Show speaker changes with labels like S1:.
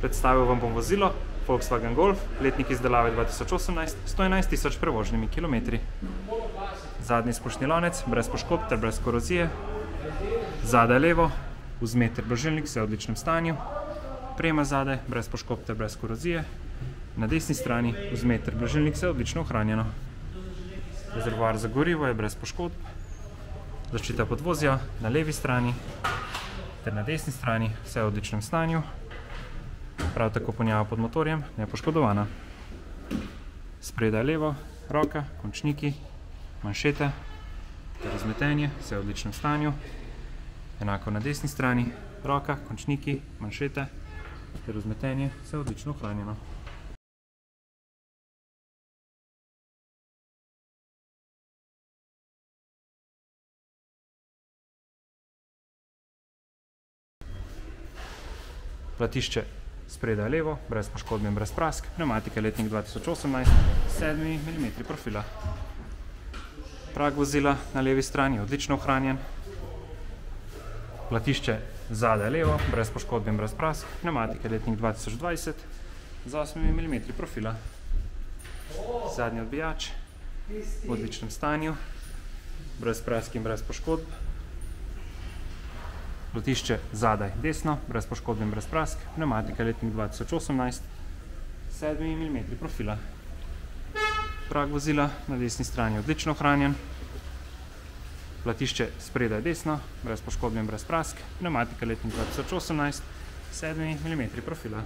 S1: Predstavil vam bom vozilo Volkswagen Golf, letnik izdelave 2018, 111 tisoč prevoženimi kilometri. Zadnji spušni lonec, brez poškodb ter brez korozije. Zadaj levo, vzmeter blažilnik, vse v odličnem stanju. Prema zadaj, brez poškodb ter brez korozije. Na desni strani vzmeter blažilnik, vse odlično ohranjeno. Rezervoar za gorivo je brez poškodb. Zaščita podvozja na levi strani ter na desni strani, vse v odličnem stanju. Prav tako ponjava pod motorjem, nepoškodovana. Spredaj levo, roka, končniki, manšete ter razmetenje, vse v odličnem stanju. Enako na desni strani, roka, končniki, manšete ter razmetenje, vse odlično ohranjeno. Platišče spredaj levo, brez poškodb in brez prask. Pnevmatika letnik 2018, s sedmimi milimetri profila. Prag vozila na levi strani, odlično ohranjen. Platišče zadaj levo, brez poškodb in brez prask. Pnevmatika letnik 2020, z osmimi milimetri profila. Zadnji odbijač, v odličnem stanju, brez prask in brez poškodb. Platišče zadaj desno, brez poškodb in brez prask. Pnevmatika letnik 2018, s sedmimi milimetri profila. Prag vozila na desni strani odlično ohranjen. Platišče spredaj desno, brez poškodb in brez prask. Pnevmatika letnik 2018, s sedmimi milimetri profila.